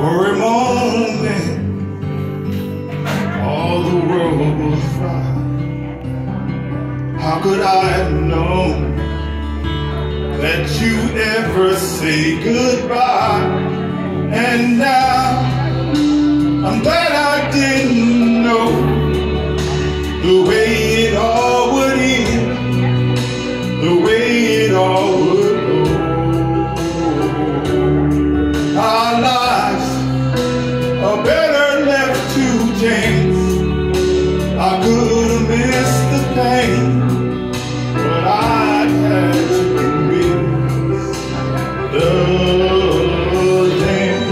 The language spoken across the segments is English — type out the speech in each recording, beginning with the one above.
For a moment, all the world was right. How could I have known that you'd ever say goodbye? And now I'm glad I didn't I could have missed the pain, but I had to miss the dance.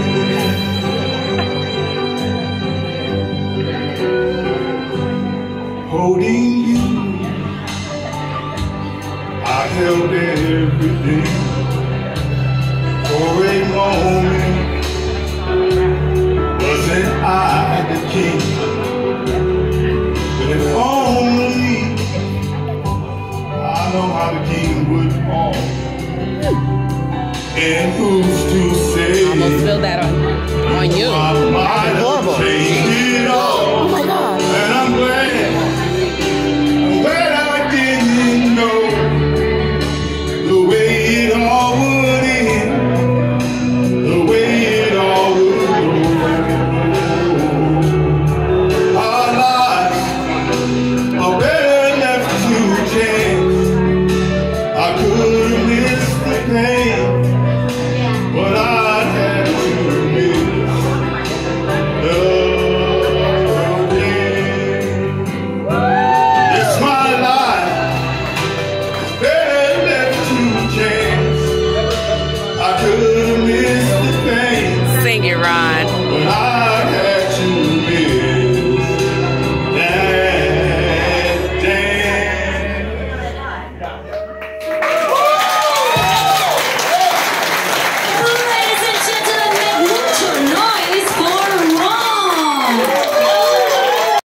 holding you. I held everything know how the king would fall. And who's to